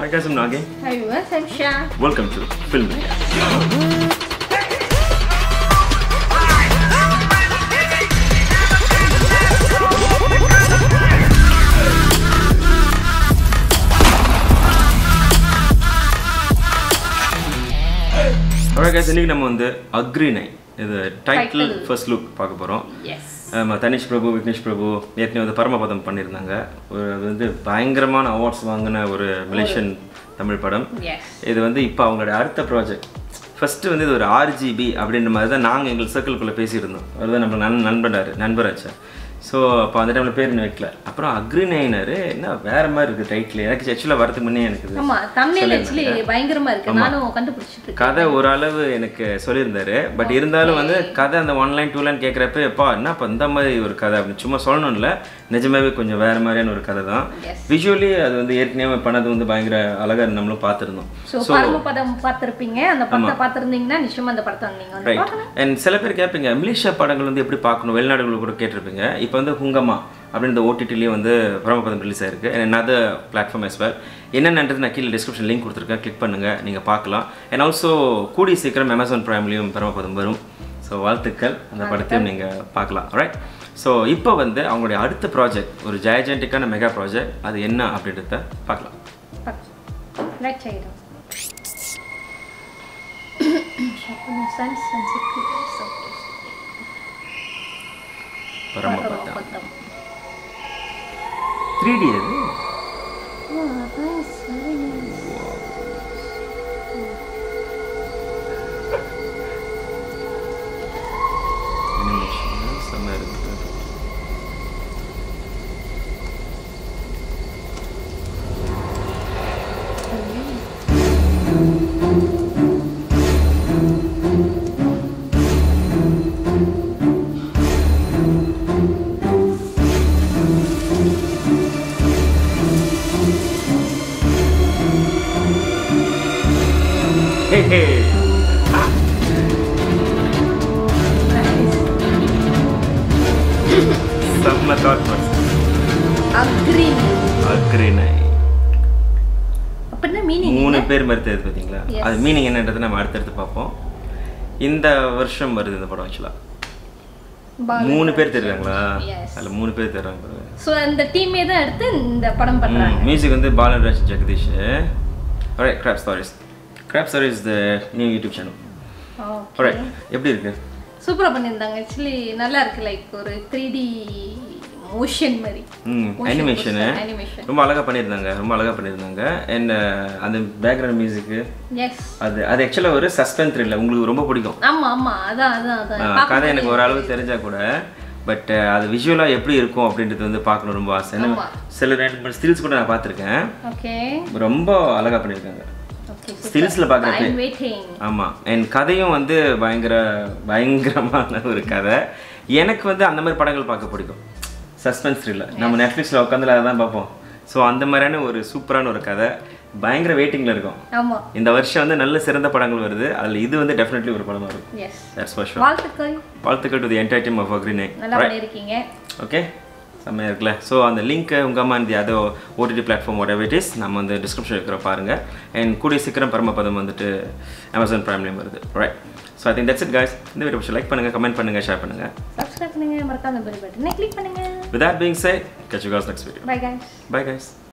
Hi guys, I'm Nagi. Hi viewers, I'm Shah. Welcome to Film India. Alright guys, இன்னைக்கு நம்ம வந்து அக்ரினை இது title. First look பார்க்க போகிறோம் Yes. ஆமா, தனிஷ் பிரபு விக்னேஷ் பிரபு ஏற்கனவே வந்து பரமபதம் பண்ணியிருந்தாங்க ஒரு வந்து பயங்கரமான அவார்ட்ஸ் வாங்கின ஒரு மலேசியன் தமிழ் படம். இது வந்து இப்போ அவங்களோட அடுத்த ப்ராஜெக்ட் ஃபர்ஸ்ட் வந்து இது ஒரு ஆர்ஜிபி அப்படின்ற மாதிரி தான் நாங்கள் எங்கள் சர்க்கிள்குள்ளே பேசியிருந்தோம் அவர் தான் நம்ம நண் நண்பனார் நண்பராச்சா ஸோ அப்போ அந்த டைமில் பேர் வைக்கல. அப்புறம் அக்ரினைனர் என்ன வேற மாதிரி இருக்குது டைட்டில் எனக்கு ஆக்சுவலாக வரதுக்கு முன்னே எனக்கு இது ஆமா தமிழ்ல ஆக்சுவலி பயங்கரமா இருக்கு. நானும் கண்டுபிடிச்சிட்டு கதை ஓரளவு எனக்கு சொல்லியிருந்தாரு. பட் இருந்தாலும் வந்து கதை அந்த ஒன் லைன் டூ லைன் கேட்குறப்ப எப்பா என்னப்பா இந்த மாதிரி ஒரு கதை? அப்படின்னு சும்மா சொல்லணும்ல. நிஜமாவே கொஞ்சம் வேற மாதிரியான ஒரு கதை தான். விஷுவலி அது வந்து ஏற்கனவே பண்ணது வந்து பயங்கர அழகா நம்மளும் பார்த்துருந்தோம். ஸோ படம் பார்த்திருப்பீங்க. அந்த படத்தை பார்த்திருந்தீங்கன்னா நிச்சயமா அந்த படத்தை நீங்க வந்து ரைட் அண்ட் சில பேர் கேட்பீங்க மலேசியா படங்கள் வந்து எப்படி பார்க்கணும்? வெளிநாடுகள் கூட கேட்டிருப்பீங்க. இப்போ வந்து ஹுங்கமா அப்படின்ற ஓடிடிலேயே வந்து பரமபதம் ரிலீஸ் ஆயிருக்கு. And other platform as well. என்னென்னன்றது நான் கீழே டிஸ்கிரிப்ஷன் லிங்க் கொடுத்துருக்கேன். கிளிக் பண்ணுங்கள் நீங்கள் பார்க்கலாம். அண்ட் ஆல்சோ கூடி சீக்கிரம் அமேசான் ப்ரைம்லேயும் பரமபதம் வரும். ஸோ வாழ்த்துக்கள். அந்த படத்தையும் நீங்கள் பார்க்கலாம். ரைட் ஸோ இப்போ வந்து அவங்களுடைய அடுத்த ப்ராஜெக்ட் ஒரு ஜெயஜென்டிக்கான மெகா ப்ராஜெக்ட் அது என்ன அப்படின்றத பார்க்கலாம். சன்ஸ் பரமபதம் த்ரீ டி அது Hey, hey. செம்ம தாட் அக்ரி அக்ரினை அப்படின்னா மீனிங் மூணு பேர் தெரியுது பார்த்தீங்களா. அது மீனிங் என்னன்றதை நம்ம அடுத்தடுத்து பார்ப்போம். இந்த வருஷம் வருது இந்த படம் ஆக்சுவலாக மூணு பேர் தெரியுறாங்களா. அதில் மூணு பேர் தெரியுறாங்க ஸோ அந்த டீமே தான் எடுத்து இந்த படம் பண்றாங்க. மியூசிக் வந்து Balaraj Jagadeesh. Alright grab stories grab stories the new YouTube channel alright எப்படி இருக்கு? சூப்பரா பண்ணியிருந்தாங்க. ஆக்சுவலி நல்லா இருக்கு. லைக் ஒரு த்ரீ டி மோஷன் மாதிரி. அனிமேஷனு அனிமேஷன் ரொம்ப அழகாக பண்ணியிருந்தாங்க. ரொம்ப அழகாக பண்ணியிருந்தாங்க. அண்ட் அந்த பேக்ரவுண்ட் மியூசிக்கு எஸ் அது அது ஆக்சுவலாக ஒரு சஸ்பென்ஸ் த்ரில்லர் உங்களுக்கு ரொம்ப பிடிக்கும். ஆமா ஆமா. அதான் அதான் அதான். கதை எனக்கு ஓரளவு தெரிஞ்சா கூட பட் அது விஷுவலாக எப்படி இருக்கும் அப்படின்றது வந்து பார்க்கணும் ரொம்ப ஆசை. சில ரெண்டு மூணு ஸ்டில்ஸ் கூட நான் பார்த்துருக்கேன். ஓகே ரொம்ப அழகாக பண்ணியிருக்காங்க. ஸ்டில்ஸில் பார்க்குறப்ப ஆமாம் என் கதையும் வந்து பயங்கர பயங்கரமான ஒரு கதை. எனக்கு வந்து அந்த மாதிரி படங்கள் பார்க்க பிடிக்கும். சஸ்பென்ஸ் த்ரில்லர் நம்ம நெட்ஃப்ளிக்ஸில் உட்காந்து அதை தான் பார்ப்போம். ஸோ அந்த மாதிரியான ஒரு சூப்பரான ஒரு கதை. பயங்கர வெயிட்டிங்கில் இருக்கும். இந்த வருஷம் வந்து நல்ல சிறந்த படங்கள் வருது. அதில் இது வந்து டெஃபினெட்லி ஒரு படமாக இருக்கும். வாழ்த்துக்கள். வாழ்த்துக்கள் to the entire team of அக்ரினே நல்லா பண்ணியிருக்கீங்க. ஓகே செம்மையாக இருக்குல்ல. ஸோ அந்த லிங்க்கு உங்கள் அம்மா இந்த அதோ OTT platform whatever it is நம்ம வந்து டிஸ்கிரிப்ஷன் இருக்கிற பாருங்கள் அண்ட் கூடிய சீக்கிரம் பரமபதம் வந்துட்டு அமேசான் ப்ரைம்லேயும் வருது. Right so I think that's it guys. இந்த வீடியோ லைக் பண்ணுங்கள் கமெண்ட் பண்ணுங்கள் ஷேர் பண்ணுங்கள் சப்ஸ்கிரைப் பண்ணுங்க மறக்காம பெல் பட்டனை கிளிக் பண்ணுங்க. With that being said catch you guys next video. Bye guys. Bye guys.